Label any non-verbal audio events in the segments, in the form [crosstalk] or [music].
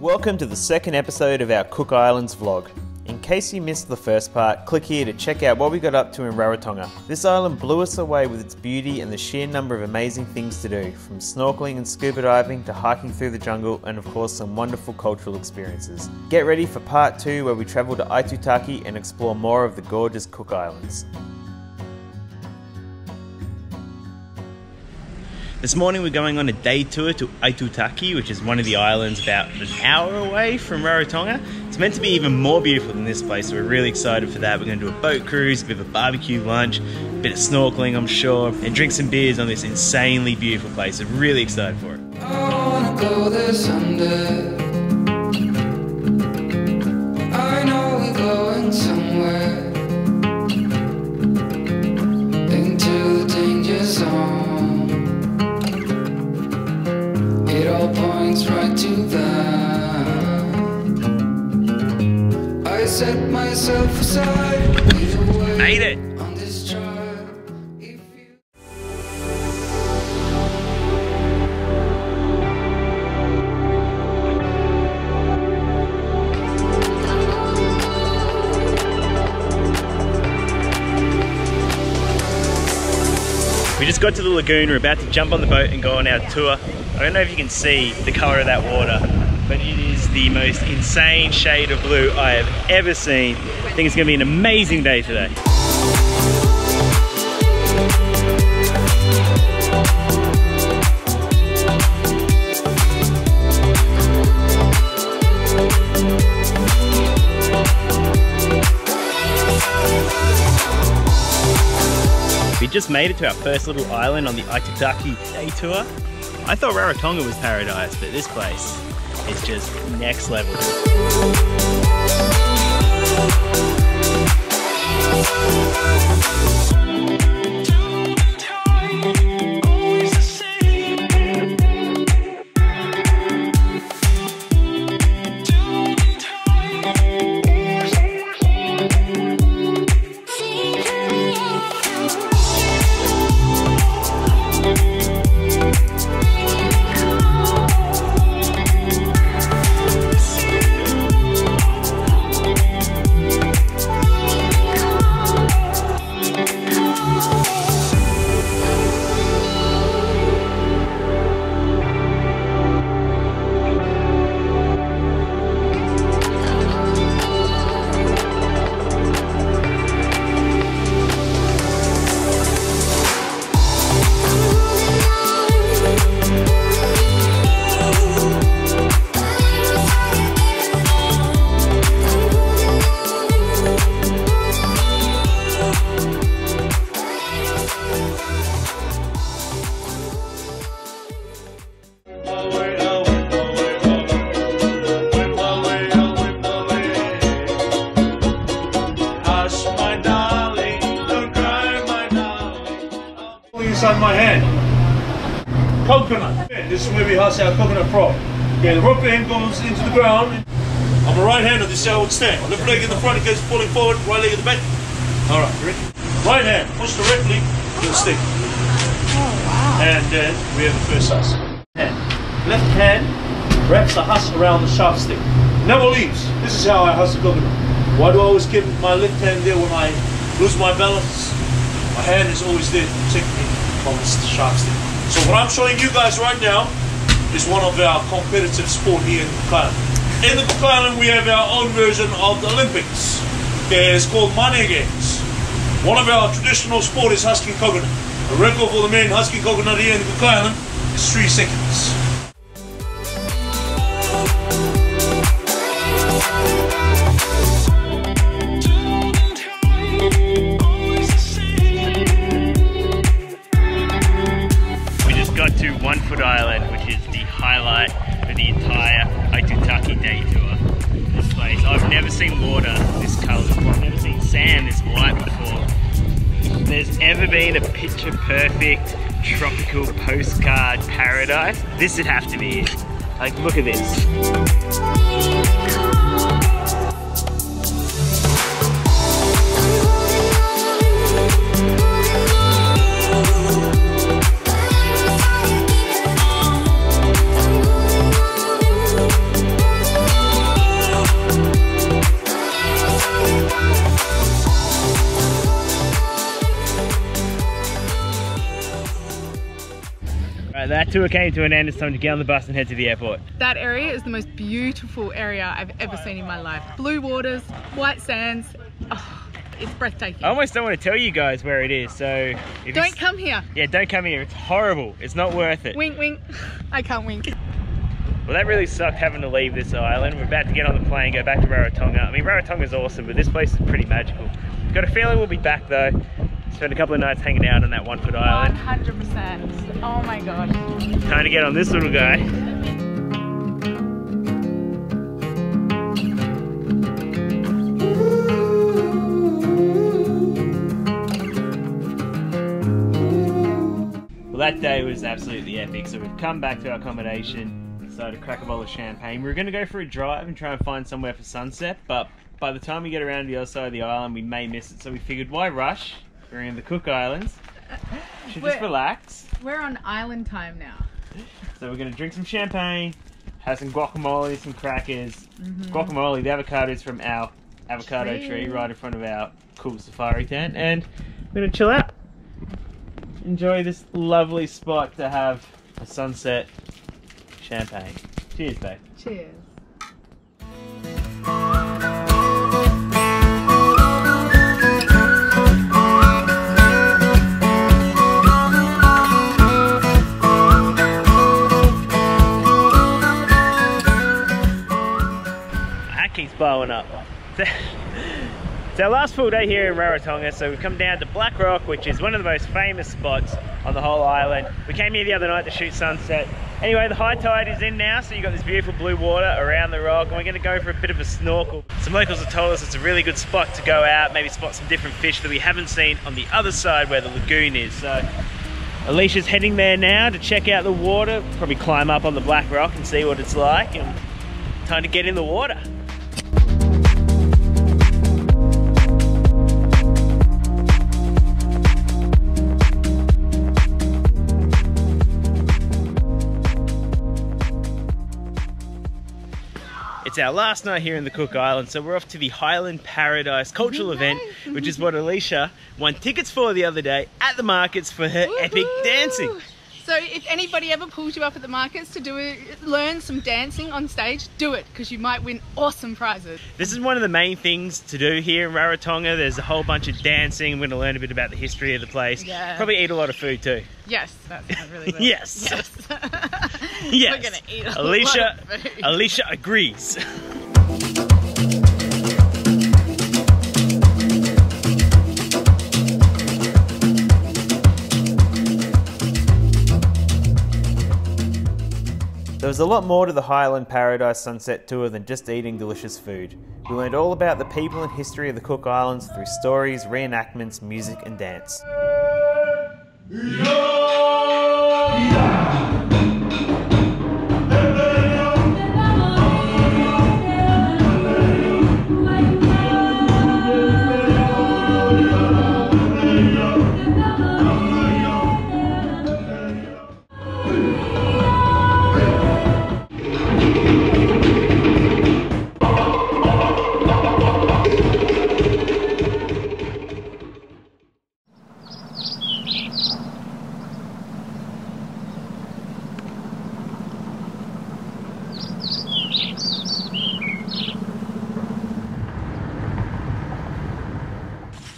Welcome to the second episode of our Cook Islands vlog. In case you missed the first part, click here to check out what we got up to in Rarotonga. This island blew us away with its beauty and the sheer number of amazing things to do, from snorkeling and scuba diving to hiking through the jungle and of course some wonderful cultural experiences. Get ready for part 2 where we travel to Aitutaki and explore more of the gorgeous Cook Islands. This morning we're going on a day tour to Aitutaki, which is one of the islands about an hour away from Rarotonga. It's meant to be even more beautiful than this place, so we're really excited for that. We're going to do a boat cruise, a bit of a barbecue lunch, a bit of snorkeling, I'm sure, and drink some beers on this insanely beautiful place. I'm really excited for it. Got to the lagoon, we're about to jump on the boat and go on our tour. I don't know if you can see the colour of that water, but it is the most insane shade of blue I have ever seen. I think it's gonna be an amazing day today. Just made it to our first little island on the Aitutaki day tour. I thought Rarotonga was paradise, but this place is just next level. Inside my hand, coconut. This is where we husk our coconut from. Okay, the rope end goes into the ground. I'm a right hander, this is how it would stand. Left leg in the front, it goes falling forward, right leg in the back. All right, ready? Right hand, push directly to the stick. Oh, and then we have the first husk. Hand. Left hand wraps the husk around the sharp stick. Never leaves. This is how I husk the coconut. Why do I always keep my left hand there when I lose my balance? My hand is always there to protect me So what I'm showing you guys right now is one of our competitive sport here in Island. In the Cook we have our own version of the Olympics. It's called Mane Games. One of our traditional sport is husking coconut. The record for the men husking coconut here in the Cook is three seconds. Never seen water this colour before. I've never seen sand this white before. There's ever been a picture perfect tropical postcard paradise, this would have to be it. Like, look at this. Tour came to an end, it's time to get on the bus and head to the airport. That area is the most beautiful area I've ever seen in my life. Blue waters, white sands. Oh, it's breathtaking. I almost don't want to tell you guys where it is, so if Don't come here. Yeah, don't come here. It's horrible. It's not worth it. Wink, wink. [laughs] I can't wink. Well, that really sucked having to leave this island. We're about to get on the plane, go back to Rarotonga. I mean, Rarotonga's awesome, but this place is pretty magical. Got a feeling we'll be back though. Spend a couple of nights hanging out on that one foot island. 100%. Oh my god. Time to get on this little guy. Well, that day was absolutely epic. So we've come back to our accommodation, decided to crack a bowl of champagne. We were going to go for a drive and try and find somewhere for sunset, but by the time we get around to the other side of the island, we may miss it. So we figured, why rush? We're in the Cook Islands. [laughs] Should just We're- relax. We're on island time now. So we're gonna drink some champagne, have some guacamole, some crackers. Mm-hmm. Guacamole, the avocados from our avocado Tree. tree right in front of our cool safari tent, and we're gonna chill out. Enjoy this lovely spot to have a sunset champagne. Cheers, babe. Cheers. Blowing up. [laughs] It's our last full day here in Rarotonga, so we've come down to Black Rock, which is one of the most famous spots on the whole island. We came here the other night to shoot sunset. Anyway, the high tide is in now, so you've got this beautiful blue water around the rock, and we're going to go for a bit of a snorkel. Some locals have told us it's a really good spot to go out, maybe spot some different fish that we haven't seen on the other side where the lagoon is. So Alesha's heading there now to check out the water, probably climb up on the Black Rock and see what it's like, and time to get in the water. It's our last night here in the Cook Islands, so we're off to the Highland Paradise cultural event, which is what Alesha won tickets for the other day at the markets for her epic dancing. So if anybody ever pulls you up at the markets to do it, learn some dancing on stage, do it because you might win awesome prizes. This is one of the main things to do here in Rarotonga. There's a whole bunch of dancing. We're going to learn a bit about the history of the place. Yeah. Probably eat a lot of food too. Yes, that sounds really [laughs] good. Yes. Yes. [laughs] [laughs] Yes. We're gonna eat a Alesha, lot of food. [laughs] Alesha agrees. [laughs] There was a lot more to the Highland Paradise Sunset Tour than just eating delicious food. We learned all about the people and history of the Cook Islands through stories, reenactments, music, and dance.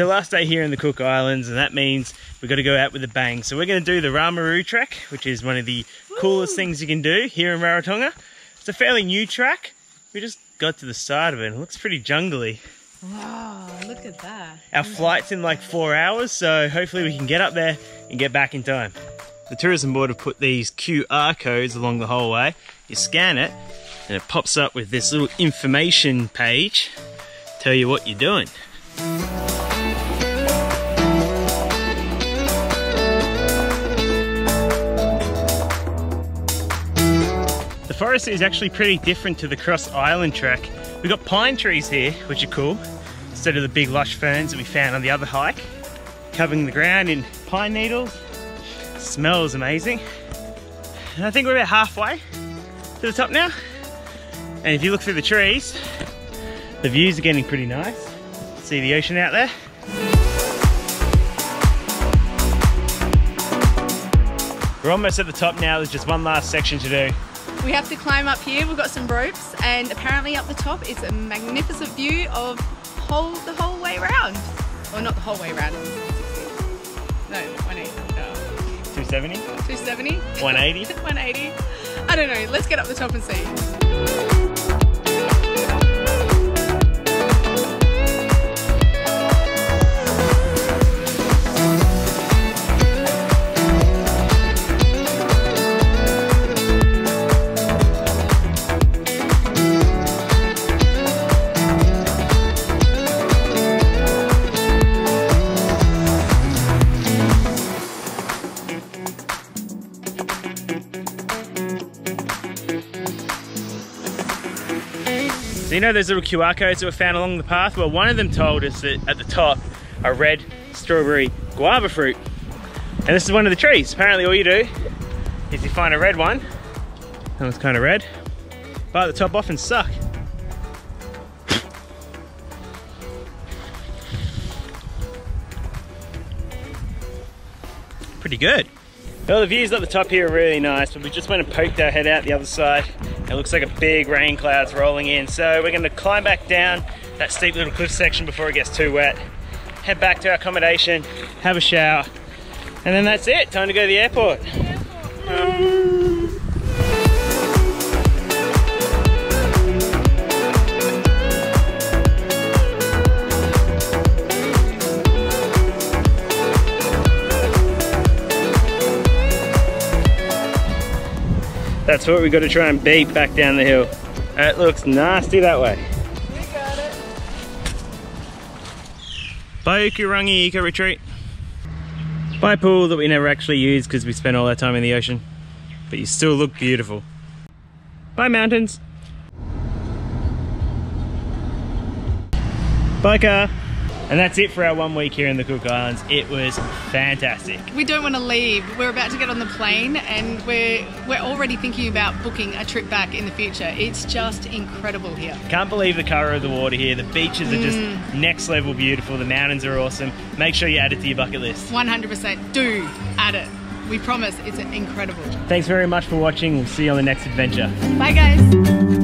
So last day here in the Cook Islands, and that means we've got to go out with a bang. So we're going to do the Raemaru track, which is one of the coolest things you can do here in Rarotonga. It's a fairly new track. We just got to the side of it, and it looks pretty jungly. Wow, look at that. Our flight's in like four hours, so hopefully we can get up there and get back in time. The tourism board have put these QR codes along the whole way. You scan it, and it pops up with this little information page, tell you what you're doing. Forest is actually pretty different to the Cross Island track. We've got pine trees here, which are cool, instead of the big lush ferns that we found on the other hike. Covering the ground in pine needles. Smells amazing. And I think we're about halfway to the top now. And if you look through the trees, the views are getting pretty nice. See the ocean out there? We're almost at the top now. There's just one last section to do. We have to climb up here. We've got some ropes, and apparently up the top is a magnificent view of whole the whole way around. Or not the whole way around. No, 180. Uh, 270, 270. 180. [laughs] 180. I don't know. Let's get up the top and see. So you know those little QR codes that were found along the path? Well, one of them told us that at the top are red strawberry guava fruit. And this is one of the trees. Apparently all you do is you find a red one, that one's kind of red, but the top often suck. Pretty good. Well, the views at the top here are really nice, but we just went and poked our head out the other side. It looks like a big rain cloud's rolling in. So we're gonna climb back down that steep little cliff section before it gets too wet. Head back to our accommodation, have a shower, and then that's it. Time to go to the airport. That's what we got to try and beat back down the hill. It looks nasty that way. We got it. Bye Ukurangi Eco Retreat. Bye pool that we never actually used because we spent all our time in the ocean. But you still look beautiful. Bye mountains. Bye car. And that's it for our one week here in the Cook Islands. It was fantastic. We don't want to leave. We're about to get on the plane, and we're we're already thinking about booking a trip back in the future. It's just incredible here. Can't believe the colour of the water here. The beaches are just mm. next level beautiful. The mountains are awesome. Make sure you add it to your bucket list. 100% do add it. We promise it's incredible. Thanks very much for watching. We'll see you on the next adventure. Bye, guys.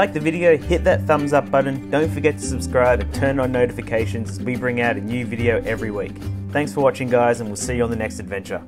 If you liked the video, hit that thumbs up button. Don't forget to subscribe and turn on notifications as we bring out a new video every week. Thanks for watching guys and we'll see you on the next adventure.